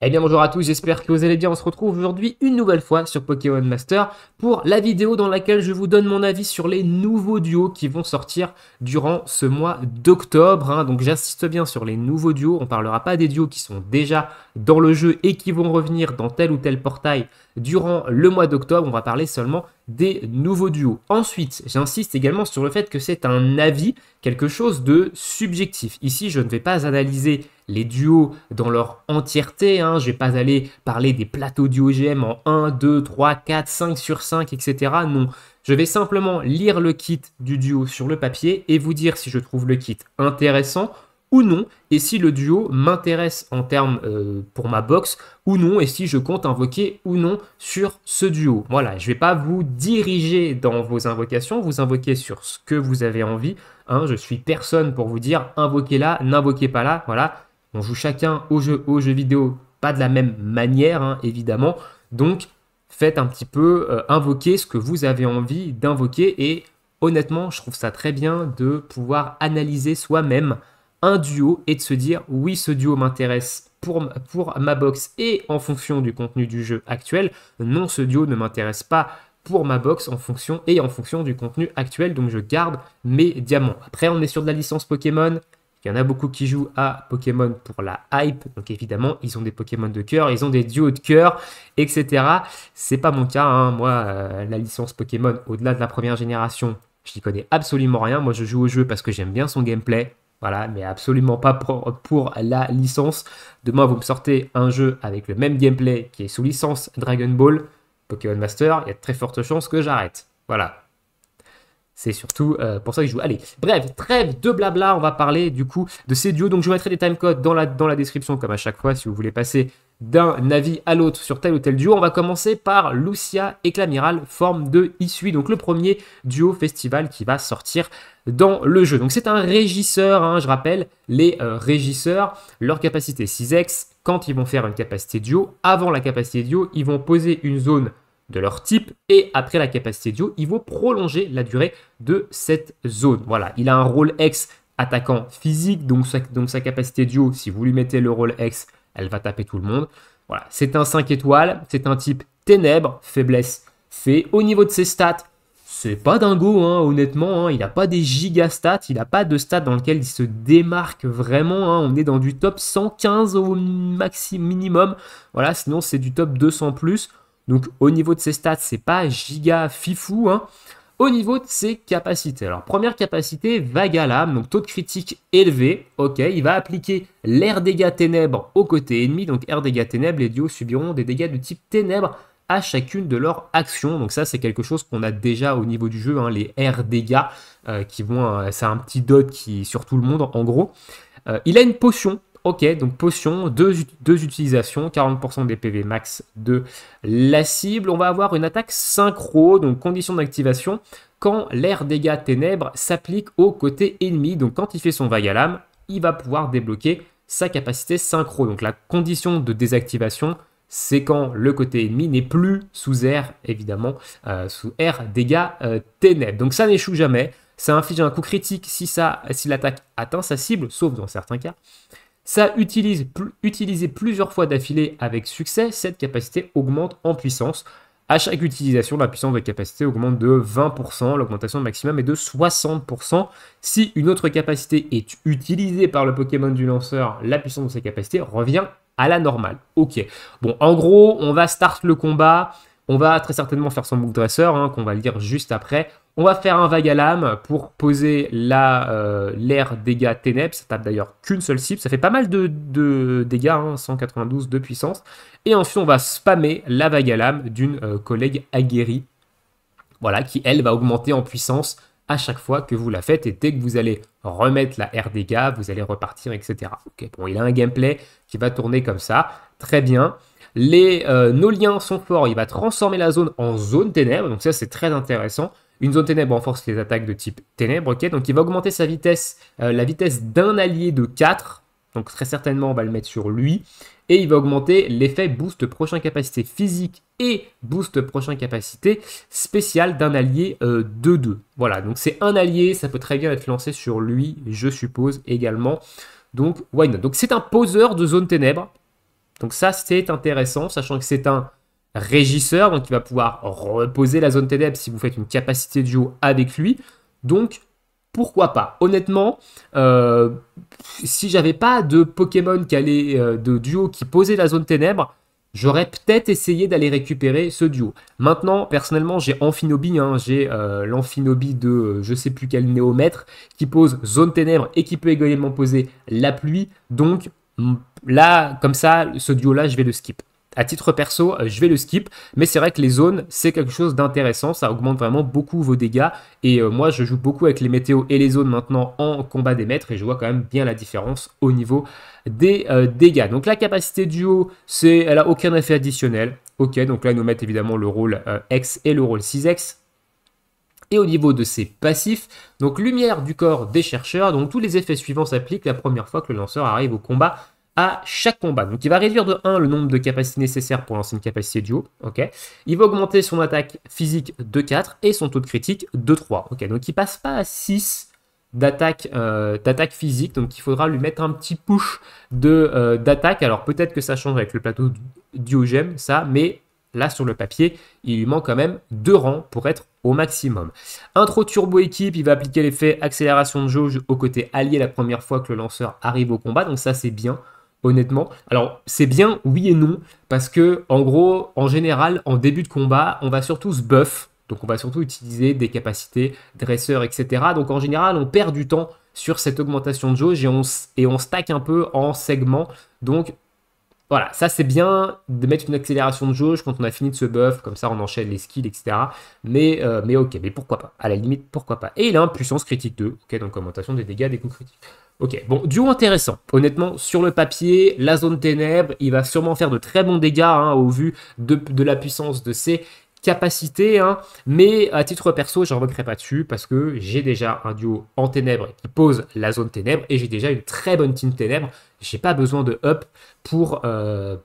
Eh bien bonjour à tous, j'espère que vous allez bien. On se retrouve aujourd'hui une nouvelle fois sur Pokémon Master pour la vidéo dans laquelle je vous donne mon avis sur les nouveaux duos qui vont sortir durant ce mois d'octobre. hein. Donc j'insiste bien sur les nouveaux duos. On parlera pas des duos qui sont déjà dans le jeu et qui vont revenir dans tel ou tel portail durant le mois d'octobre. On va parler seulement des nouveaux duos. Ensuite, j'insiste également sur le fait que c'est un avis, quelque chose de subjectif. Ici, je ne vais pas analyser les duos dans leur entièreté. Hein. Je vais pas aller parler des plateaux du OGM en 1, 2, 3, 4, 5 sur 5, etc. Non. Je vais simplement lire le kit du duo sur le papier et vous dire si je trouve le kit intéressant ou non, et si le duo m'intéresse en termes euh, pour ma box ou non, et si je compte invoquer ou non sur ce duo. Voilà, je ne vais pas vous diriger dans vos invocations, vous invoquez sur ce que vous avez envie. Hein, je suis personne pour vous dire invoquez là, n'invoquez pas là. Voilà, on joue chacun au jeu, au jeu vidéo, pas de la même manière, hein, évidemment. Donc, faites un petit peu euh, invoquer ce que vous avez envie d'invoquer. Et honnêtement, je trouve ça très bien de pouvoir analyser soi-même un duo et de se dire oui, ce duo m'intéresse pour, pour ma box et en fonction du contenu du jeu actuel. Non, ce duo ne m'intéresse pas pour ma box en fonction et en fonction du contenu actuel. Donc, je garde mes diamants. Après, on est sur de la licence Pokémon. Il y en a beaucoup qui jouent à Pokémon pour la hype. Donc évidemment, ils ont des Pokémon de cœur, ils ont des duos de cœur, etc. C'est pas mon cas. hein. Moi, euh, la licence Pokémon, au-delà de la première génération, je n'y connais absolument rien. Moi, je joue au jeu parce que j'aime bien son gameplay. Voilà, mais absolument pas pour, pour la licence. Demain, vous me sortez un jeu avec le même gameplay qui est sous licence Dragon Ball, Pokémon Master, il y a de très fortes chances que j'arrête. Voilà, c'est surtout euh, pour ça que je joue. Allez, bref, trêve de blabla, on va parler du coup de ces duos. Donc je mettrai des timecodes dans la, description comme à chaque fois si vous voulez passer d'un avis à l'autre sur tel ou tel duo. On va commencer par Lucia et Clamiral, forme de Isui. Donc le premier duo festival qui va sortir dans le jeu. Donc c'est un régisseur, hein, je rappelle, les euh, régisseurs, leur capacité 6x, quand ils vont faire une capacité duo, avant la capacité duo, ils vont poser une zone de leur type et après la capacité duo, il vont prolonger la durée de cette zone. Voilà, il a un rôle X attaquant physique, donc sa, capacité duo, si vous lui mettez le rôle X, elle va taper tout le monde. Voilà, c'est un 5 étoiles, c'est un type ténèbres, faiblesse fait. Au niveau de ses stats, c'est pas dingo, hein, honnêtement. hein. Il n'a pas des giga stats, il n'a pas de stats dans lesquels il se démarque vraiment. hein. On est dans du top 115 au maxi minimum. Voilà, sinon c'est du top 200 plus. Donc au niveau de ses stats, c'est pas giga fifou. hein. Au niveau de ses capacités. Alors première capacité, vague l'âme, donc taux de critique élevé. Ok, il va appliquer l'air dégâts ténèbres au côté ennemi. Donc air dégâts ténèbres, les duos subiront des dégâts de type ténèbres à chacune de leurs actions. Donc ça, c'est quelque chose qu'on a déjà au niveau du jeu, hein, les air dégâts euh, qui vont, euh, c'est un petit dot qui sur tout le monde en gros. Euh, il a une potion Ok, donc potion, deux, deux utilisations, 40% des PV max de la cible. On va avoir une attaque synchro, donc condition d'activation, quand l'air dégâts ténèbres s'applique au côté ennemi. Donc quand il fait son vague à l'âme, il va pouvoir débloquer sa capacité synchro. Donc la condition de désactivation, c'est quand le côté ennemi n'est plus sous air, évidemment, euh, sous air dégâts euh, ténèbres. Donc ça n'échoue jamais. Ça inflige un coup critique si, l'attaque atteint sa cible, sauf dans certains cas. Ça utilise plusieurs fois d'affilée avec succès, cette capacité augmente en puissance. À chaque utilisation, la puissance de capacité augmente de 20%, l'augmentation maximum est de 60%. Si une autre capacité est utilisée par le Pokémon du lanceur, la puissance de sa capacité revient à la normale. Ok. Bon, en gros, on va start le combat. On va très certainement faire son move dresser, hein, qu'on va lire juste après. On va faire un vague à l'âme pour poser la, euh, l'air dégâts ténèbres. Ça tape d'ailleurs qu'une seule cible. Ça fait pas mal de, dégâts, hein, 192 de puissance. Et ensuite, on va spammer la vague à l'âme d'une euh, collègue aguerrie. Voilà, qui elle va augmenter en puissance à chaque fois que vous la faites. Et dès que vous allez remettre la R dégâts, vous allez repartir, etc. Ok, bon, il a un gameplay qui va tourner comme ça. Très bien. Les, euh, nos liens sont forts. Il va transformer la zone en zone ténèbres. Donc ça, c'est très intéressant. Une zone ténèbre renforce les attaques de type ténèbres. Ok, donc il va augmenter sa vitesse, euh, la vitesse d'un allié de 4. Donc très certainement, on va le mettre sur lui. Et il va augmenter l'effet boost prochain capacité physique et boost prochain capacité spéciale d'un allié euh, de 2. Voilà, donc c'est un allié, ça peut très bien être lancé sur lui, je suppose également. Donc, why not? Donc c'est un poseur de zone ténèbres. Donc ça, c'est intéressant, sachant que c'est un régisseur, donc il va pouvoir reposer la zone ténèbres si vous faites une capacité duo avec lui. Donc pourquoi pas? Honnêtement, euh, si j'avais pas de Pokémon qui allait, euh, de duo qui posait la zone ténèbres, j'aurais peut-être essayé d'aller récupérer ce duo. Maintenant, personnellement, j'ai Amphinobie, hein, j'ai euh, l'Amphinobie de je sais plus quel néomètre qui pose zone ténèbres et qui peut également poser la pluie. Donc là, comme ça, ce duo-là, je vais le skip. À titre perso, euh, je vais le skip, mais c'est vrai que les zones, c'est quelque chose d'intéressant, ça augmente vraiment beaucoup vos dégâts, et euh, moi je joue beaucoup avec les météos et les zones maintenant en combat des maîtres, et je vois quand même bien la différence au niveau des euh, dégâts. Donc la capacité duo, c'est, elle a aucun effet additionnel, ok, donc là ils nous mettent évidemment le rôle X et le rôle 6X, et au niveau de ses passifs, donc lumière du corps des chercheurs, donc tous les effets suivants s'appliquent la première fois que le lanceur arrive au combat à chaque combat. Donc il va réduire de 1 le nombre de capacités nécessaires pour lancer une capacité duo. ok il va augmenter son attaque physique de 4 et son taux de critique de 3. ok donc il passe pas à 6 euh, d'attaque physique. Donc il faudra lui mettre un petit push euh, d'attaque. Alors peut-être que ça change avec le plateau Duogem, ça, mais là sur le papier, il lui manque quand même 2 rangs pour être au maximum. Intro turbo équipe, il va appliquer l'effet accélération de jauge au côté allié la première fois que le lanceur arrive au combat. Donc ça c'est bien honnêtement. Alors, c'est bien, oui et non, parce que, en gros, en général, en début de combat, on va surtout se buff. Donc, on va surtout utiliser des capacités dresseurs, etc. Donc, en général, on perd du temps sur cette augmentation de jauge et on, et on stack un peu en segments. Donc, voilà, ça c'est bien de mettre une accélération de jauge quand on a fini de se buff, comme ça on enchaîne les skills, etc. Mais, euh, mais ok, mais pourquoi pas? À la limite, pourquoi pas? Et il a un puissance critique 2, ok, donc augmentation des dégâts des coups critiques. Ok, bon, duo intéressant. Honnêtement, sur le papier, la zone ténèbres, il va sûrement faire de très bons dégâts hein, au vu de, la puissance de ses capacités. Hein. Mais à titre perso, j'en regrette pas dessus parce que j'ai déjà un duo en ténèbres qui pose la zone ténèbres et j'ai déjà une très bonne team ténèbres j'ai pas besoin de up pour, euh,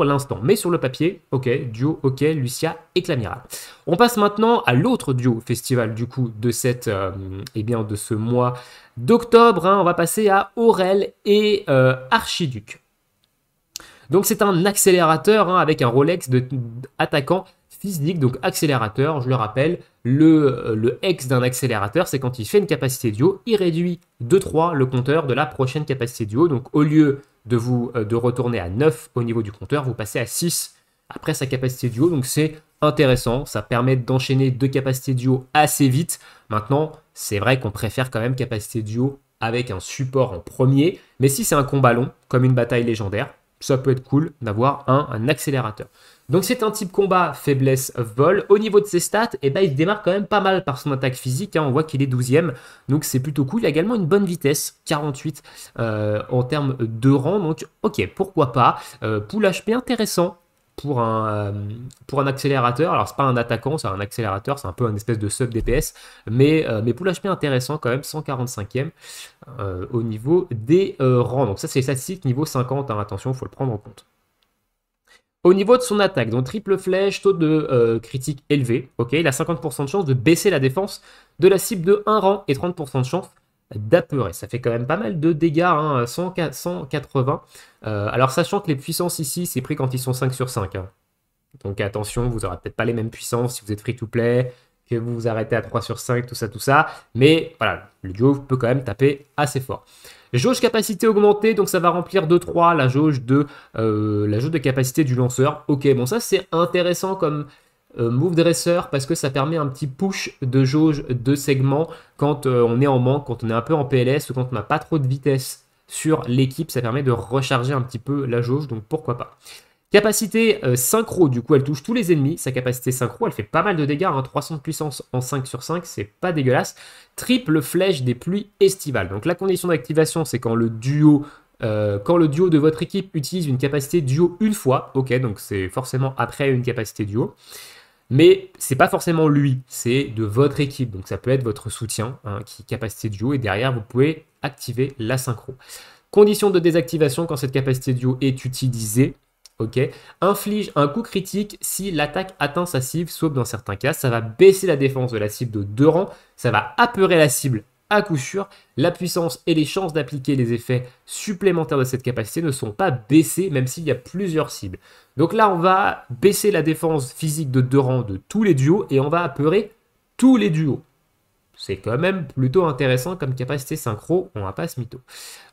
l'instant. Mais sur le papier, ok, duo, ok, Lucia et Clamiral. On passe maintenant à l'autre duo festival du coup de cette, euh, eh ce mois d'octobre. Hein. on va passer à Aurel et euh, Archiduc. Donc c'est un accélérateur hein, avec un Rolex de attaquant physique, donc accélérateur, je le rappelle, le, le X d'un accélérateur, c'est quand il fait une capacité duo, il réduit de 3 le compteur de la prochaine capacité duo, donc au lieu de, vous, euh, de retourner à 9 au niveau du compteur, vous passez à 6 après sa capacité duo, donc c'est intéressant, ça permet d'enchaîner deux capacités duo assez vite. Maintenant, c'est vrai qu'on préfère quand même capacité duo avec un support en premier, mais si c'est un combat long, comme une bataille légendaire, ça peut être cool d'avoir un, accélérateur. Donc c'est un type combat faiblesse vol. Au niveau de ses stats, eh ben, il démarre quand même pas mal par son attaque physique. Hein. On voit qu'il est 12e, donc c'est plutôt cool. Il a également une bonne vitesse, 48 euh, en termes de rang. Donc ok, pourquoi pas. Euh, pool HP intéressant pour un, euh, pour un accélérateur. Alors, c'est pas un attaquant, c'est un accélérateur, c'est un peu un espèce de sub DPS, mais, euh, mais pool HP intéressant quand même, 145e au niveau des rangs. Donc, ça, c'est statistique niveau 50, hein. attention, il faut le prendre en compte. Au niveau de son attaque, donc triple flèche, taux de euh, critique élevé, ok, il a 50% de chance de baisser la défense de la cible de 1 rang et 30% de chance d'apeurer. Ça fait quand même pas mal de dégâts, hein, 180. Euh, alors sachant que les puissances ici, c'est pris quand ils sont 5 sur 5. Hein. Donc attention, vous n'aurez peut-être pas les mêmes puissances si vous êtes free to play, que vous vous arrêtez à 3 sur 5, tout ça, tout ça. Mais voilà, le duo peut quand même taper assez fort. Jauge capacité augmentée, donc ça va remplir de 3 la jauge de, euh, la jauge de capacité du lanceur. Ok, bon ça c'est intéressant comme move dresseur parce que ça permet un petit push de jauge de segment quand euh, on est en manque, quand on est un peu en PLS ou quand on n'a pas trop de vitesse sur l'équipe, ça permet de recharger un petit peu la jauge, donc pourquoi pas. Capacité euh, synchro, du coup, elle touche tous les ennemis. Sa capacité synchro, elle fait pas mal de dégâts. 300 hein. de puissance en 5 sur 5, c'est pas dégueulasse. Triple flèche des pluies estivales. Donc la condition d'activation, c'est quand le duo euh, quand le duo de votre équipe utilise une capacité duo une fois, ok, donc c'est forcément après une capacité duo, mais c'est pas forcément lui, c'est de votre équipe, donc ça peut être votre soutien hein, qui capacité duo, et derrière vous pouvez activer la synchro. Condition de désactivation quand cette capacité duo est utilisée, ok? Inflige un coup critique si l'attaque atteint sa cible, sauf dans certains cas. Ça va baisser la défense de la cible de 2 rangs. Ça va apeurer la cible à coup sûr, la puissance et les chances d'appliquer les effets supplémentaires de cette capacité ne sont pas baissées, même s'il y a plusieurs cibles. Donc là, on va baisser la défense physique de deux rangs de tous les duos et on va apeurer tous les duos. C'est quand même plutôt intéressant comme capacité synchro, on va pas se mytho.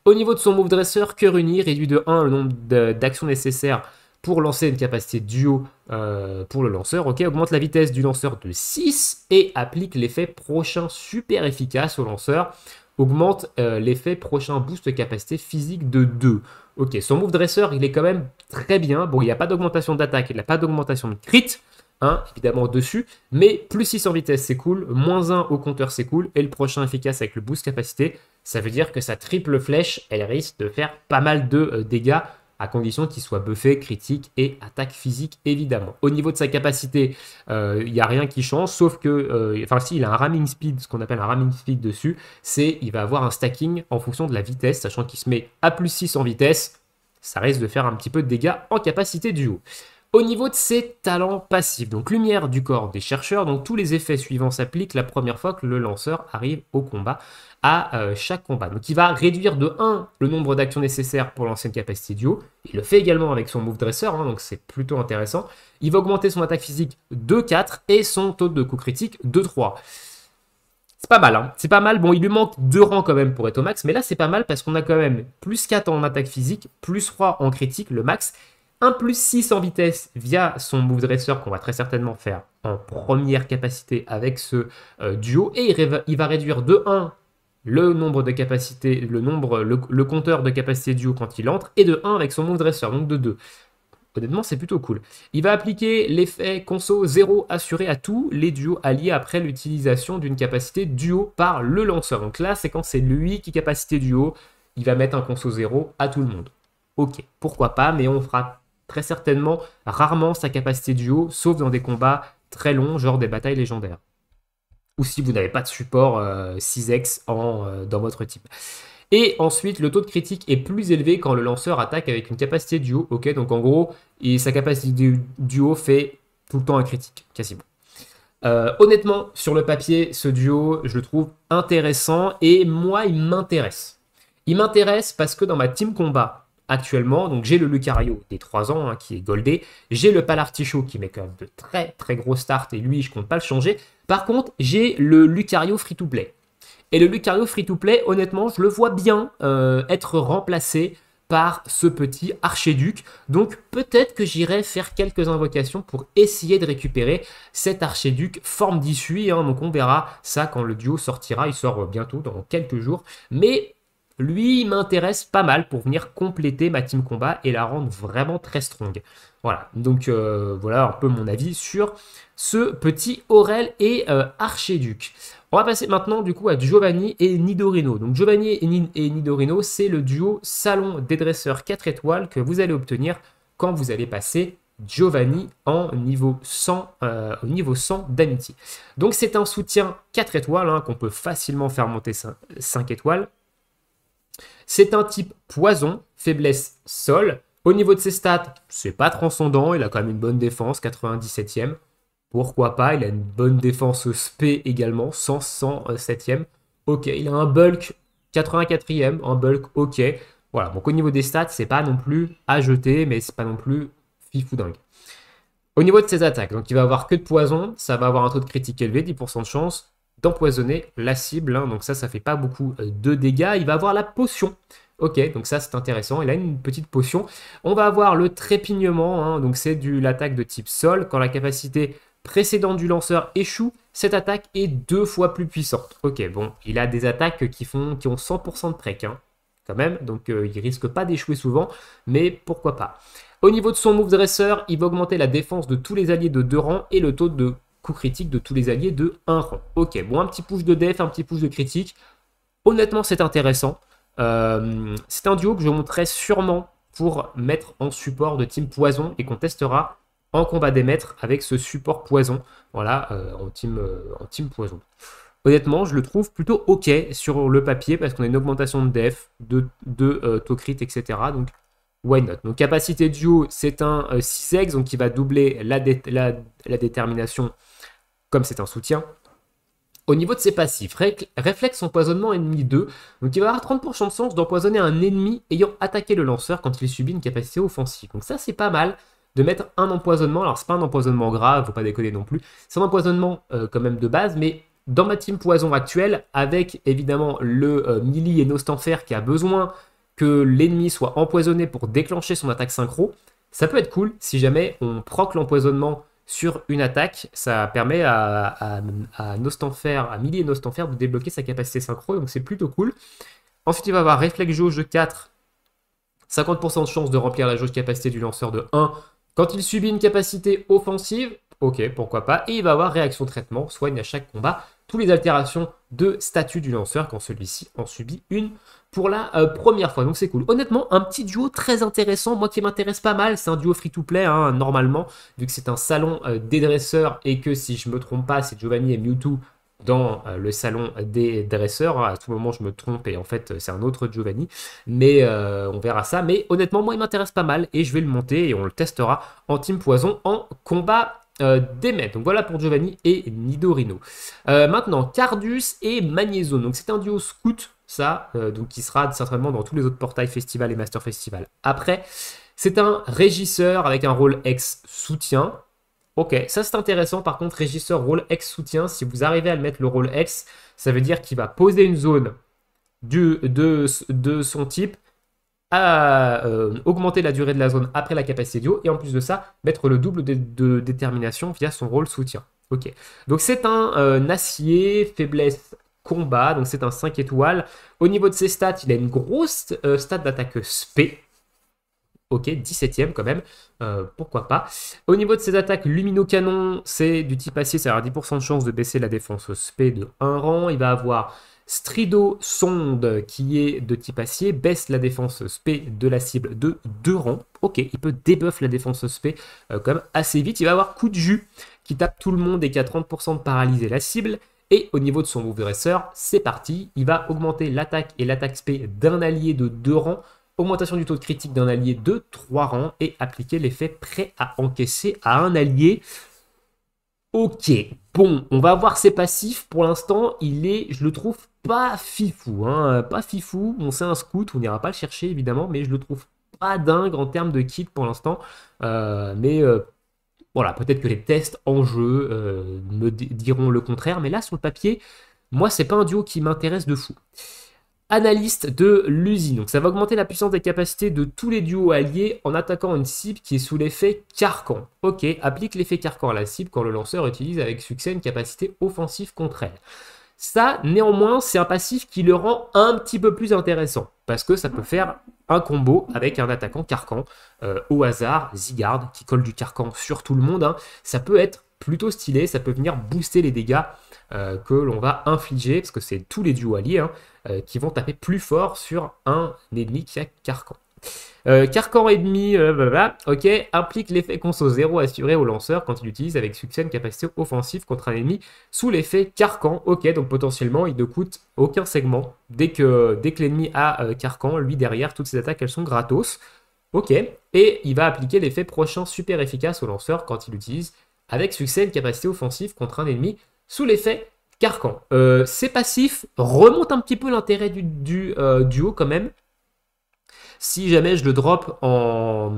Au niveau de son move dresseur, cœur uni réduit de 1 le nombre d'actions nécessaires pour lancer une capacité duo euh, pour le lanceur. Ok, augmente la vitesse du lanceur de 6 et applique l'effet prochain super efficace au lanceur. Augmente euh, l'effet prochain boost capacité physique de 2. Ok, son move dresseur, il est quand même très bien. Bon, il n'y a pas d'augmentation d'attaque, il n'a pas d'augmentation de crit. Hein, évidemment dessus, mais plus 6 en vitesse c'est cool, moins 1 au compteur c'est cool, et le prochain efficace avec le boost capacité, ça veut dire que sa triple flèche, elle risque de faire pas mal de euh, dégâts à condition qu'il soit buffé, critique et attaque physique, évidemment. Au niveau de sa capacité, il euh, n'y a rien qui change, sauf que, euh, enfin il a un ramming speed, ce qu'on appelle un ramming speed dessus, c'est il va avoir un stacking en fonction de la vitesse, sachant qu'il se met à plus 6 en vitesse, ça risque de faire un petit peu de dégâts en capacité du haut. Au niveau de ses talents passifs, donc lumière du corps des chercheurs, donc tous les effets suivants s'appliquent la première fois que le lanceur arrive au combat à euh, chaque combat. Donc il va réduire de 1 le nombre d'actions nécessaires pour lancer une capacité duo. Il le fait également avec son move dresseur, hein, donc c'est plutôt intéressant. Il va augmenter son attaque physique de 4 et son taux de coup critique de 3. C'est pas mal, hein. c'est pas mal. Bon, il lui manque 2 rangs quand même pour être au max, mais là c'est pas mal parce qu'on a quand même plus 4 en attaque physique, plus 3 en critique, le max. 1 plus 6 en vitesse via son move dresser qu'on va très certainement faire en première capacité avec ce euh, duo. Et il, va réduire de 1 le nombre de capacités, le nombre, le, compteur de capacité duo quand il entre, et de 1 avec son move dresser, donc de 2. Honnêtement, c'est plutôt cool. Il va appliquer l'effet conso 0 assuré à tous les duos alliés après l'utilisation d'une capacité duo par le lanceur. Donc là, c'est quand c'est lui qui capacité duo, il va mettre un conso 0 à tout le monde. Ok, pourquoi pas, mais on fera très certainement rarement sa capacité duo, sauf dans des combats très longs, genre des batailles légendaires. Ou si vous n'avez pas de support 6x euh, en, euh, dans votre type. Et ensuite, le taux de critique est plus élevé quand le lanceur attaque avec une capacité duo. Ok, donc en gros, sa capacité duo fait tout le temps un critique, quasiment. Euh, honnêtement, sur le papier, ce duo, je le trouve intéressant et moi, il m'intéresse. Il m'intéresse parce que dans ma team combat, actuellement. Donc j'ai le Lucario des 3 ans hein, qui est goldé. J'ai le Palartichaud qui met quand même de très très gros starts et lui je compte pas le changer. Par contre j'ai le Lucario free to play. Et le Lucario free to play honnêtement je le vois bien euh, être remplacé par ce petit archéduc. Donc peut-être que j'irai faire quelques invocations pour essayer de récupérer cet archéduc forme d'issue. Hein. donc on verra ça quand le duo sortira. Il sort bientôt dans quelques jours. Mais lui, il m'intéresse pas mal pour venir compléter ma team combat et la rendre vraiment très strong. Voilà, donc euh, voilà un peu mon avis sur ce petit Aurel et euh, Archéduc. On va passer maintenant du coup à Giovanni et Nidorino. Donc Giovanni et, Nidorino, c'est le duo salon des dresseurs 4 étoiles que vous allez obtenir quand vous allez passer Giovanni en niveau 100, euh, au niveau 100 d'amitié. Donc c'est un soutien 4 étoiles hein, qu'on peut facilement faire monter 5 étoiles. C'est un type poison, faiblesse sol. Au niveau de ses stats, c'est pas transcendant, il a quand même une bonne défense, 97ème. Pourquoi pas, il a une bonne défense SP également, 107ème. Ok, il a un bulk 84ème, un bulk ok. Voilà, donc au niveau des stats, c'est pas non plus à jeter, mais c'est pas non plus fifou dingue. Au niveau de ses attaques, donc il va avoir que de poison, ça va avoir un taux de critique élevé, 10% de chance, d'empoisonner la cible. Hein. donc ça, ça fait pas beaucoup euh, de dégâts. Il va avoir la potion. Ok, donc ça c'est intéressant. Il a une petite potion. On va avoir le trépignement. Hein. donc c'est du l'attaque de type sol. Quand la capacité précédente du lanceur échoue, cette attaque est deux fois plus puissante. Ok, bon, il a des attaques qui, font, qui ont 100% de prec, hein, quand même, donc euh, il risque pas d'échouer souvent, mais pourquoi pas. Au niveau de son move dresseur, il va augmenter la défense de tous les alliés de deux rangs et le taux de critique de tous les alliés de 1 rang. Ok, bon, un petit push de def, un petit push de critique. Honnêtement, c'est intéressant. Euh, c'est un duo que je montrerai sûrement pour mettre en support de team poison et qu'on testera en combat des maîtres avec ce support poison. Voilà, euh, en, team, euh, en team poison. Honnêtement, je le trouve plutôt ok sur le papier parce qu'on a une augmentation de def, de, de to crit, etc. Donc why not? Donc capacité duo, c'est un 6x, donc qui va doubler la, la, la détermination comme c'est un soutien. Au niveau de ses passifs, réflexe empoisonnement ennemi 2, donc il va avoir 30% de chance d'empoisonner un ennemi ayant attaqué le lanceur quand il subit une capacité offensive. Donc ça c'est pas mal de mettre un empoisonnement, alors c'est pas un empoisonnement grave, faut pas déconner non plus, c'est un empoisonnement euh, quand même de base, mais dans ma team poison actuelle, avec évidemment le euh, melee et Nostanfer qui a besoin que l'ennemi soit empoisonné pour déclencher son attaque synchro, ça peut être cool si jamais on proc l'empoisonnement sur une attaque, ça permet à, Nostanfer, à Millie et Nostanfer de débloquer sa capacité synchro, donc c'est plutôt cool. Ensuite, il va avoir réflexe jauge de 4, 50% de chance de remplir la jauge capacité du lanceur de 1 quand il subit une capacité offensive, ok, pourquoi pas, et il va avoir réaction traitement, soigne à chaque combat toutes les altérations de statut du lanceur quand celui-ci en subit une pour la euh, première fois. Donc c'est cool. Honnêtement, un petit duo très intéressant, moi qui m'intéresse pas mal, c'est un duo free-to-play hein, normalement, vu que c'est un salon euh, des dresseurs et que si je me trompe pas, c'est Giovanni et Mewtwo dans euh, le salon des dresseurs. À tout moment, je me trompe et en fait, c'est un autre Giovanni. Mais on verra ça. Mais honnêtement, moi, il m'intéresse pas mal et je vais le monter et on le testera en Team Poison en combat euh, Donc voilà pour Giovanni et Nidorino. maintenant, Cardus et Magnézone. Donc c'est un duo scout ça, euh, donc qui sera certainement dans tous les autres portails festival et master festival. Après, c'est un régisseur avec un rôle ex soutien. Ok, ça c'est intéressant. Par contre, régisseur rôle ex soutien, si vous arrivez à le mettre le rôle ex, ça veut dire qu'il va poser une zone de son type à euh, augmenter la durée de la zone après la capacité duo et en plus de ça mettre le double de, détermination via son rôle soutien. Ok, donc c'est un euh, acier, faiblesse combat, donc c'est un 5 étoiles. Au niveau de ses stats, il a une grosse euh, stat d'attaque SP. Ok, 17ème quand même, pourquoi pas. Au niveau de ses attaques, Lumino-Canon, c'est du type acier, ça a 10% de chance de baisser la défense SP de 1 rang. Il va avoir Strido Sonde, qui est de type acier, baisse la défense SP de la cible de 2 rangs. Ok, il peut débuff la défense SP euh, quand même assez vite. Il va avoir Coup de Jus, qui tape tout le monde et qui a 30% de paralyser la cible. Et au niveau de son move dresseur, c'est parti. Il va augmenter l'attaque et l'attaque SP d'un allié de 2 rangs, augmentation du taux de critique d'un allié de 3 rangs et appliquer l'effet prêt à encaisser à un allié. Ok, bon, on va voir ses passifs. Pour l'instant, il est, je le trouve pas fifou. Hein. Pas fifou, on sait un scout, on n'ira pas le chercher évidemment, mais je le trouve pas dingue en termes de kit pour l'instant. Euh, mais euh, voilà, peut-être que les tests en jeu euh, me diront le contraire, mais là sur le papier, moi c'est pas un duo qui m'intéresse de fou. Analyste de l'usine, donc ça va augmenter la puissance des capacités de tous les duos alliés en attaquant une cible qui est sous l'effet carcan. Ok, applique l'effet carcan à la cible quand le lanceur utilise avec succès une capacité offensive contre elle. Ça, néanmoins, c'est un passif qui le rend un petit peu plus intéressant. Parce que ça peut faire un combo avec un attaquant carcan euh, au hasard, Zigard, qui colle du carcan sur tout le monde. Hein. Ça peut être plutôt stylé, ça peut venir booster les dégâts euh, que l'on va infliger, parce que c'est tous les duos alliés hein, euh, qui vont taper plus fort sur un ennemi qui a carcan. Euh, carcan ennemi, euh, ok, implique l'effet conso 0 assuré au lanceur quand il utilise avec succès une capacité offensive contre un ennemi sous l'effet carcan. Ok, donc potentiellement il ne coûte aucun segment. Dès que, dès que l'ennemi a euh, carcan, lui derrière, toutes ses attaques elles sont gratos. Ok, et il va appliquer l'effet prochain super efficace au lanceur quand il utilise avec succès une capacité offensive contre un ennemi sous l'effet carcan. ces passifs remontent un petit peu l'intérêt du duo quand même. Si jamais je le drop en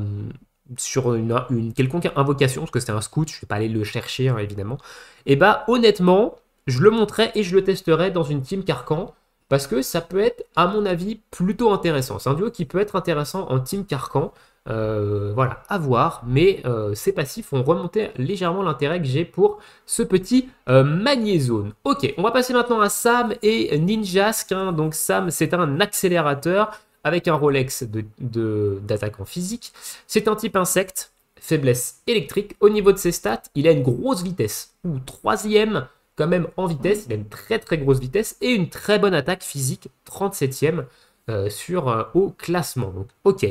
sur une, quelconque invocation, parce que c'est un scout, je ne vais pas aller le chercher hein, évidemment, et bah honnêtement, je le montrerai et je le testerai dans une team carcan, parce que ça peut être, à mon avis, plutôt intéressant. C'est un duo qui peut être intéressant en team carcan. Euh, voilà, à voir, mais euh, ces passifs ont remonté légèrement l'intérêt que j'ai pour ce petit euh, magnézone. Ok, on va passer maintenant à Sam et Ninjask. Hein. Donc Sam, c'est un accélérateur avec un Rolex d'attaquant de, physique. C'est un type insecte, faiblesse électrique. Au niveau de ses stats, il a une grosse vitesse, ou troisième quand même en vitesse. Il a une très très grosse vitesse et une très bonne attaque physique, 37e euh, sur euh, au classement. Donc ok,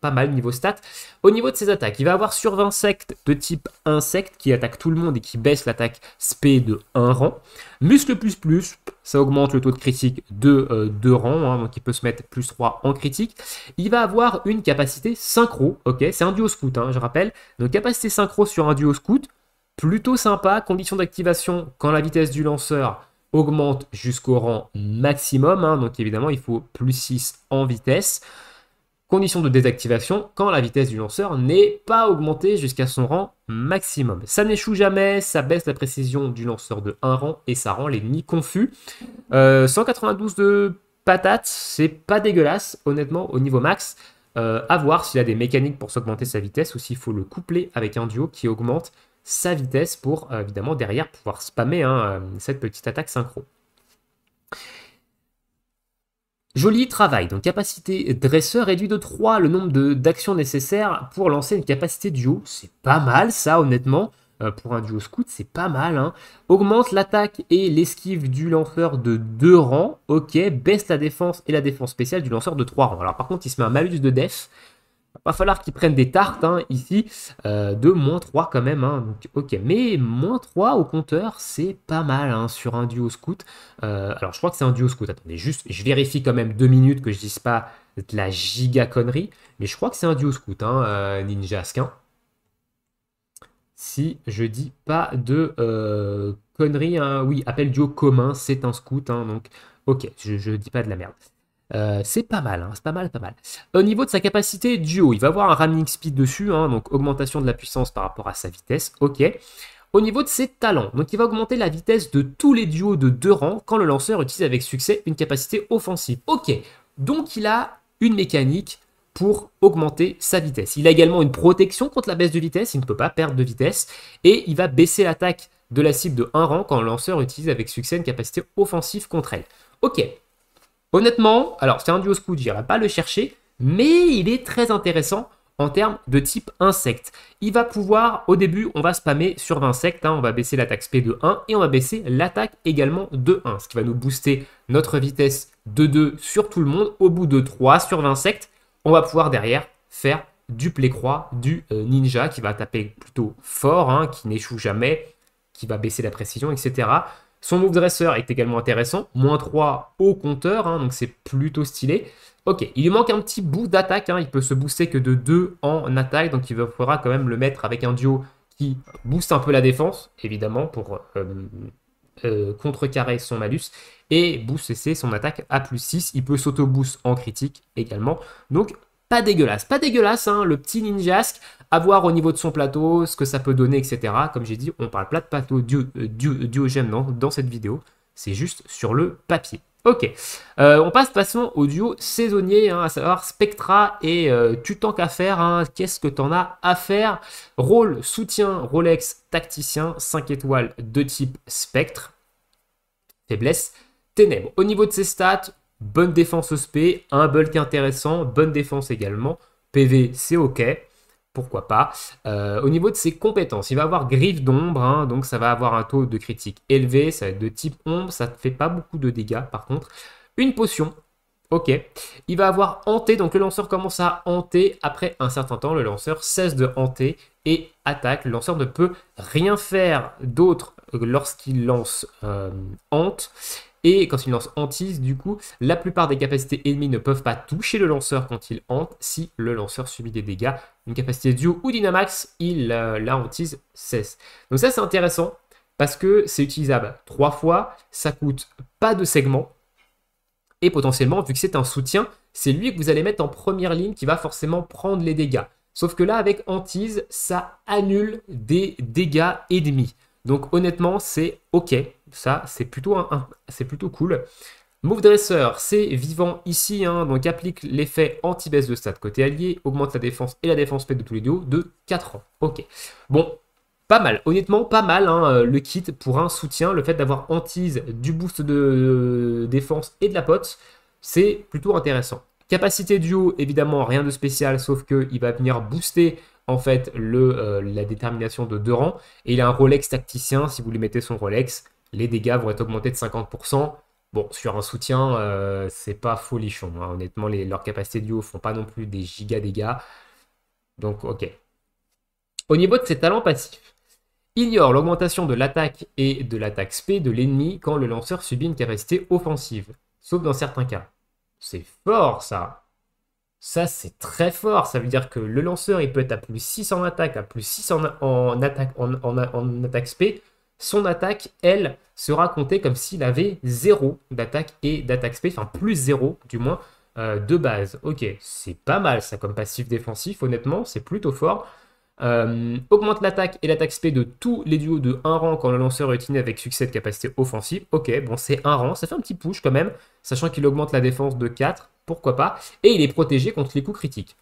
pas mal niveau stats. Au niveau de ses attaques, il va avoir sur 20 insectes de type insecte qui attaque tout le monde et qui baisse l'attaque SP de 1 rang. Muscle plus plus, ça augmente le taux de critique de 2 euh, rangs, hein, donc il peut se mettre plus 3 en critique. Il va avoir une capacité synchro, ok, c'est un duo scout, hein, je rappelle. Donc capacité synchro sur un duo scout, plutôt sympa. Condition d'activation, quand la vitesse du lanceur augmente jusqu'au rang maximum. hein. donc évidemment, il faut plus 6 en vitesse. Condition de désactivation, quand la vitesse du lanceur n'est pas augmentée jusqu'à son rang maximum. Ça n'échoue jamais, ça baisse la précision du lanceur de 1 rang et ça rend l'ennemi confus. Euh, 192 de patates, c'est pas dégueulasse, honnêtement, au niveau max. Euh, à voir s'il a des mécaniques pour s'augmenter sa vitesse ou s'il faut le coupler avec un duo qui augmente sa vitesse pour, euh, évidemment, derrière pouvoir spammer hein, euh, cette petite attaque synchro. Joli travail. Donc capacité dresseur réduit de 3 le nombre d'actions nécessaires pour lancer une capacité duo. C'est pas mal ça honnêtement. Euh, pour un duo scout, c'est pas mal. hein. Augmente l'attaque et l'esquive du lanceur de 2 rangs. Ok. Baisse la défense et la défense spéciale du lanceur de 3 rangs. Alors par contre, il se met un malus de def. Va falloir qu'il prenne des tartes hein, ici. euh, de moins 3 quand même. hein. Donc. Mais moins 3 au compteur, c'est pas mal hein, sur un duo scout. Euh, alors, je crois que c'est un duo scout. Attendez, juste, je vérifie quand même deux minutes que je dise pas de la giga connerie. Mais je crois que c'est un duo scout, euh, Ninja Skin. Si je dis pas de euh, conneries, oui, appel duo commun, c'est un scout. donc, ok, je, je dis pas de la merde. Euh, c'est pas mal, hein, c'est pas mal, pas mal. Au niveau de sa capacité duo, il va avoir un ramming speed dessus, hein, donc augmentation de la puissance par rapport à sa vitesse, ok. Au niveau de ses talents, donc il va augmenter la vitesse de tous les duos de deux rangs quand le lanceur utilise avec succès une capacité offensive. Ok, donc il a une mécanique pour augmenter sa vitesse. Il a également une protection contre la baisse de vitesse, il ne peut pas perdre de vitesse, et il va baisser l'attaque de la cible de un rang quand le lanceur utilise avec succès une capacité offensive contre elle. Ok, honnêtement, alors c'est un duo scout, j'irai pas le chercher, mais il est très intéressant en termes de type insecte. Il va pouvoir, au début, on va spammer sur 20 insectes, hein, on va baisser l'attaque SP de 1 et on va baisser l'attaque également de 1, ce qui va nous booster notre vitesse de 2 sur tout le monde. Au bout de 3 sur 20 insectes, on va pouvoir derrière faire du play-croix, du euh, ninja qui va taper plutôt fort, hein, qui n'échoue jamais, qui va baisser la précision, etc. Son move dresseur est également intéressant, moins 3 au compteur, hein, donc c'est plutôt stylé. Ok, il lui manque un petit bout d'attaque, hein, il peut se booster que de 2 en attaque, donc il faudra quand même le mettre avec un duo qui booste un peu la défense, évidemment, pour euh, euh, contrecarrer son malus, et booster son attaque à plus 6. Il peut s'auto-boost en critique également, donc pas dégueulasse. Pas dégueulasse, hein, le petit ninjasque, à voir au niveau de son plateau, ce que ça peut donner, etc. Comme j'ai dit, on parle pas de plateau duo, euh, duo- duogène dans, cette vidéo, c'est juste sur le papier. Ok, Euh, on passe façon au duo saisonnier, hein, à savoir Spectra et euh, tu tant qu'à faire, hein, qu'est-ce que t'en as à faire? Rôle, soutien, Rolex, tacticien, 5 étoiles de type Spectre, faiblesse, ténèbres. Au niveau de ses stats, bonne défense SP, un bulk intéressant, bonne défense également, PV c'est ok, pourquoi pas. Euh, au niveau de ses compétences, il va avoir griffe d'ombre, hein, donc ça va avoir un taux de critique élevé, ça va être de type ombre, ça ne fait pas beaucoup de dégâts par contre. Une potion, ok. Il va avoir hanté, donc le lanceur commence à hanter, après un certain temps, le lanceur cesse de hanter et attaque. Le lanceur ne peut rien faire d'autre lorsqu'il lance euh, hante. Et quand il lance hantise, du coup, la plupart des capacités ennemies ne peuvent pas toucher le lanceur quand il hante si le lanceur subit des dégâts. Une capacité duo ou Dynamax, il euh, la hantise cesse. Donc ça c'est intéressant parce que c'est utilisable trois fois, ça coûte pas de segment. Et potentiellement, vu que c'est un soutien, c'est lui que vous allez mettre en première ligne qui va forcément prendre les dégâts. Sauf que là, avec hantise, ça annule des dégâts ennemis. Donc honnêtement, c'est ok. Ça, c'est plutôt, un- cool. Move Dresser, c'est vivant ici, hein, donc applique l'effet anti-baisse de stats côté allié, augmente la défense et la défense paix de tous les duos de 4 ans. Ok. Bon, pas mal, honnêtement pas mal hein, euh, le kit pour un soutien, le fait d'avoir hantise, du boost de euh, défense et de la pote, c'est plutôt intéressant. Capacité duo, évidemment rien de spécial, sauf qu'il va venir booster en fait le, euh, la détermination de deux rangs, et il a un Rolex tacticien, si vous lui mettez son Rolex, les dégâts vont être augmentés de 50%. Bon, sur un soutien, euh, c'est pas folichon. hein. Honnêtement, les, leurs capacités duo font pas non plus des giga dégâts. Donc, ok. Au niveau de ses talents passifs, ignore l'augmentation de l'attaque et de l'attaque SP de l'ennemi quand le lanceur subit une capacité offensive, sauf dans certains cas. C'est fort ça. Ça c'est très fort, ça veut dire que le lanceur il peut être à plus 6 en attaque, à plus 6 en, attaque, en attaque SP, son attaque, elle, sera comptée comme s'il avait 0 d'attaque et d'attaque speed, enfin plus 0 du moins, euh, de base. Ok, c'est pas mal ça comme passif défensif, honnêtement, c'est plutôt fort. Euh, augmente l'attaque et l'attaque SP de tous les duos de 1 rang quand le lanceur est utilisé avec succès de capacité offensive. Ok, bon, c'est un rang, ça fait un petit push quand même, sachant qu'il augmente la défense de 4, pourquoi pas. Et il est protégé contre les coups critiques.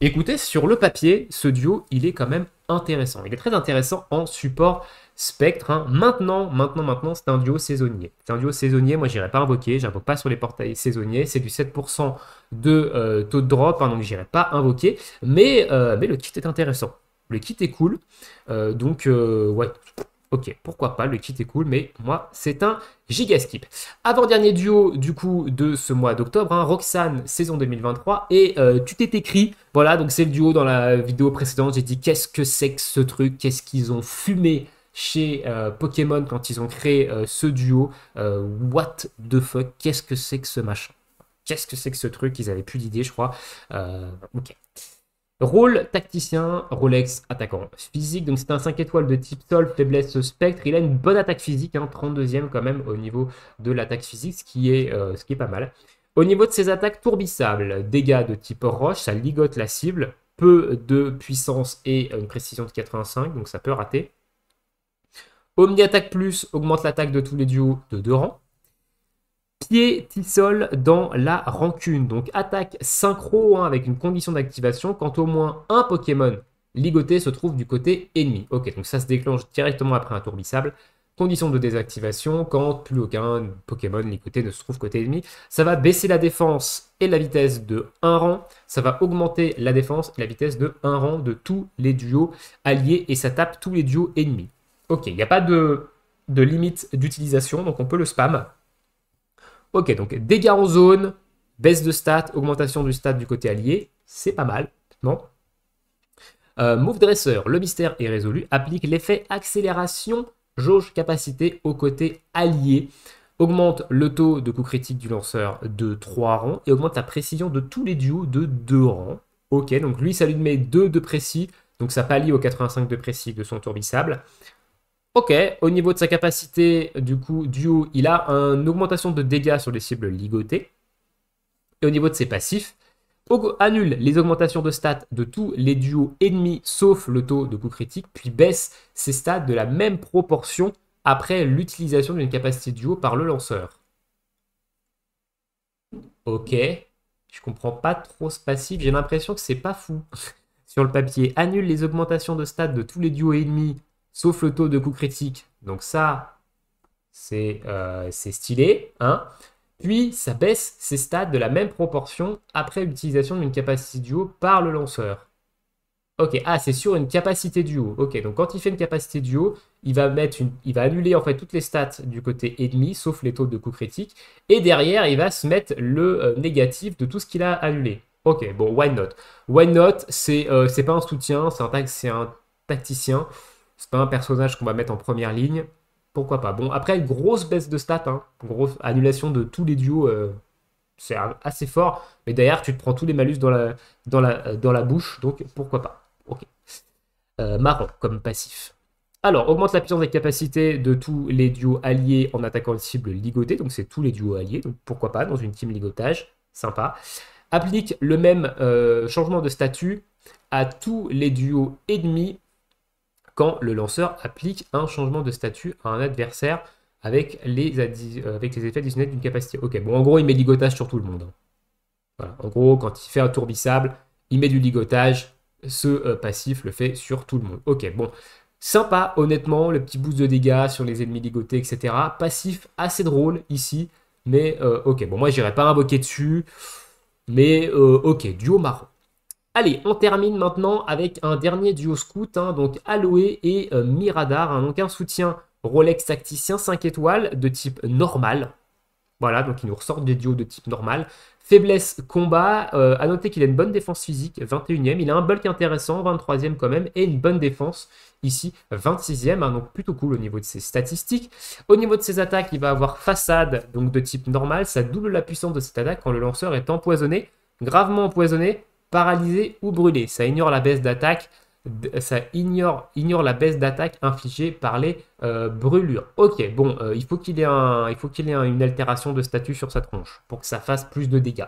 Écoutez, sur le papier, ce duo, il est quand même intéressant. Il est très intéressant en support spectre. Hein. Maintenant, maintenant, maintenant, c'est un duo saisonnier. C'est un duo saisonnier, moi j'irai pas invoquer, j'invoque pas sur les portails saisonniers, c'est du 7% de euh, taux de drop, hein, donc j'irai pas invoquer, mais, euh, mais le kit est intéressant. Le kit est cool. Euh, donc, ouais, ok, pourquoi pas, le kit est cool, mais moi, c'est un giga skip. Avant-dernier duo, du coup, de ce mois d'octobre, hein, Roxane, saison 2023, et euh, tu t'es écrit, voilà, donc c'est le duo dans la vidéo précédente, j'ai dit, qu'est-ce que c'est que ce truc, qu'est-ce qu'ils ont fumé chez Pokémon quand ils ont créé ce duo, what the fuck, qu'est-ce que c'est que ce machin? Qu'est-ce que c'est que ce truc? Ils avaient plus d'idées, je crois. ok. Rôle tacticien, Rolex attaquant physique. Donc c'est un 5 étoiles de type sol, faiblesse spectre. Il a une bonne attaque physique, 32e hein, quand même au niveau de l'attaque physique, ce qui, est, euh, ce qui est pas mal. Au niveau de ses attaques tourbissables, dégâts de type roche, ça ligote la cible. Peu de puissance et une précision de 85, donc ça peut rater. Omni attaque plus augmente l'attaque de tous les duos de 2 rangs. Pied Tissol dans la rancune. Donc attaque synchro hein, avec une condition d'activation quand au moins un Pokémon ligoté se trouve du côté ennemi. Ok, donc ça se déclenche directement après un tourbissable. Condition de désactivation quand plus aucun Pokémon ligoté ne se trouve côté ennemi. Ça va baisser la défense et la vitesse de 1 rang. Ça va augmenter la défense et la vitesse de 1 rang de tous les duos alliés et ça tape tous les duos ennemis. Ok, il n'y a pas de limite d'utilisation, donc on peut le spam. Ok, donc dégâts en zone, baisse de stats, augmentation du stat du côté allié, c'est pas mal, non? Euh, Move Dresser, le mystère est résolu, applique l'effet accélération, jauge capacité au côté allié, augmente le taux de coup critique du lanceur de 3 rangs et augmente la précision de tous les duos de 2 rangs. Ok, donc lui ça lui met 2 de précis, donc ça pallie au 85 de précis de son tourbissable. Ok, au niveau de sa capacité, du coup, duo, il a une augmentation de dégâts sur les cibles ligotées. Et au niveau de ses passifs, annule les augmentations de stats de tous les duos ennemis sauf le taux de coup critique, puis baisse ses stats de la même proportion après l'utilisation d'une capacité duo par le lanceur. Ok, je comprends pas trop ce passif, j'ai l'impression que c'est pas fou. Sur le papier, annule les augmentations de stats de tous les duos ennemis sauf le taux de coup critique. Donc ça, c'est euh, stylé. Hein Puis, ça baisse ses stats de la même proportion après l'utilisation d'une capacité duo par le lanceur. Ok, ah, c'est sur une capacité duo. Ok, donc quand il fait une capacité duo, il va, mettre il va annuler en fait toutes les stats du côté ennemi, sauf les taux de coup critique. Et derrière, il va se mettre le euh, négatif de tout ce qu'il a annulé. Ok, bon, why not? Why not? C'est euh, pas un soutien, c'est un tacticien. C'est pas un personnage qu'on va mettre en première ligne. Pourquoi pas? Bon, après, grosse baisse de stats, hein. grosse annulation de tous les duos, euh, c'est assez fort. Mais derrière, tu te prends tous les malus dans la, euh, bouche, donc pourquoi pas? Ok. Euh, comme passif. Alors, augmente la puissance des capacités de tous les duos alliés en attaquant une cible ligotée. Donc, c'est tous les duos alliés. Donc, pourquoi pas dans une team ligotage. Sympa. Applique le même changement de statut à tous les duos ennemis quand le lanceur applique un changement de statut à un adversaire avec les, euh, avec les effets additionnels d'une capacité. Ok, bon, en gros, il met ligotage sur tout le monde. Voilà. En gros, quand il fait un tourbissable, il met du ligotage. Ce euh, passif le fait sur tout le monde. Ok, bon. Sympa, honnêtement, le petit boost de dégâts sur les ennemis ligotés, etc. Passif assez drôle ici. Mais euh, ok, bon, moi, j'irai pas invoquer dessus. Mais ok, duo marron. Allez, on termine maintenant avec un dernier duo scout, hein, donc Aloe et euh, Miradar, hein, donc un soutien Rolex tacticien 5 étoiles de type normal. Voilà, donc il nous ressort des duos de type normal. Faiblesse combat, euh, à noter qu'il a une bonne défense physique, 21ème. Il a un bulk intéressant, 23ème quand même, et une bonne défense ici, 26ème, hein, donc plutôt cool au niveau de ses statistiques. Au niveau de ses attaques, il va avoir façade, donc de type normal. Ça double la puissance de cette attaque quand le lanceur est empoisonné, gravement empoisonné, paralysé ou brûlé. Ça ignore la baisse d'attaque ça ignore, la baisse d'attaque infligée par les euh, brûlures. Ok, bon, euh, il faut qu'il ait, ait une altération de statut sur sa tronche pour que ça fasse plus de dégâts.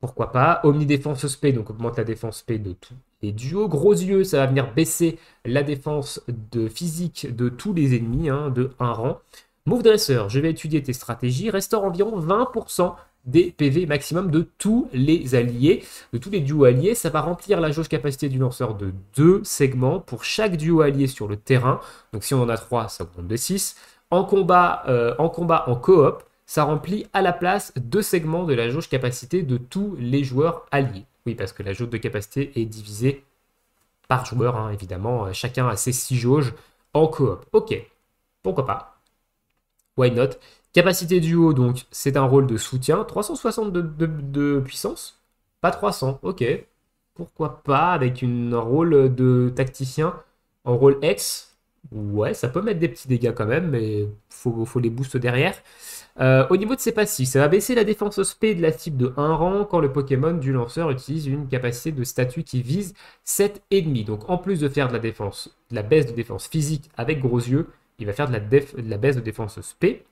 Pourquoi pas? Omnidéfense SP, donc augmente la défense P de tous les duos. Gros yeux, ça va venir baisser la défense de physique de tous les ennemis, hein, de un rang. Move Dresser, je vais étudier tes stratégies, restaure environ 20% des PV maximum de tous les alliés, de tous les duos alliés. Ça va remplir la jauge capacité du lanceur de deux segments pour chaque duo allié sur le terrain. Donc si on en a trois, ça augmente de 6. En combat, euh, en combat en coop, ça remplit à la place deux segments de la jauge capacité de tous les joueurs alliés. Oui, parce que la jauge de capacité est divisée par joueur, hein, évidemment. Chacun a ses six jauges en coop. Ok, pourquoi pas? Why not? Capacité duo, donc c'est un rôle de soutien. 360 de, puissance Pas 300, ok. Pourquoi pas avec un rôle de tacticien en rôle X Ouais, ça peut mettre des petits dégâts quand même, mais faut, faut les boosts derrière. Euh, au niveau de ses passifs, ça va baisser la défense SP de la type de 1 rang quand le Pokémon du lanceur utilise une capacité de statut qui vise 7 ennemis. Donc en plus de faire de la défense, de la baisse de défense physique avec gros yeux, il va faire de la, de la baisse de défense SP.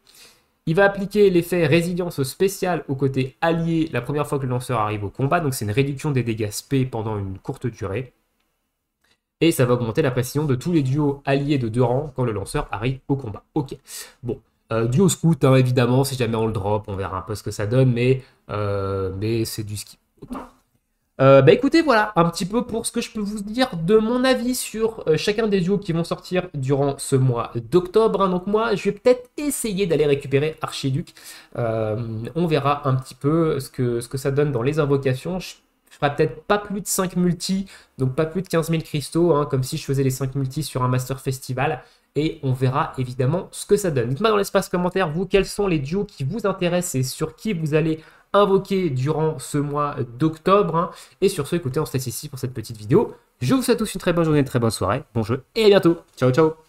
Il va appliquer l'effet résilience spéciale au côté allié la première fois que le lanceur arrive au combat, donc c'est une réduction des dégâts SP pendant une courte durée. Et ça va augmenter la précision de tous les duos alliés de deux rangs quand le lanceur arrive au combat. Ok, bon. Euh, duo scout, hein, évidemment, si jamais on le drop, on verra un peu ce que ça donne, mais, euh, mais c'est du ski. Euh, bah écoutez, voilà un petit peu pour ce que je peux vous dire de mon avis sur euh, chacun des duos qui vont sortir durant ce mois d'octobre. Hein. Donc moi, je vais peut-être essayer d'aller récupérer Archiduc. Euh, on verra un petit peu ce que, ce que ça donne dans les invocations. Je, ferai peut-être pas plus de 5 multis, donc pas plus de 15 000 cristaux, hein, comme si je faisais les 5 multis sur un Master Festival. Et on verra évidemment ce que ça donne. Dites-moi dans l'espace commentaire, vous, quels sont les duos qui vous intéressent et sur qui vous allez invoqué durant ce mois d'octobre. Hein. Et sur ce, écoutez, on se laisse ici pour cette petite vidéo. Je vous souhaite tous une très bonne journée, une très bonne soirée, bon jeu et à bientôt. Ciao, ciao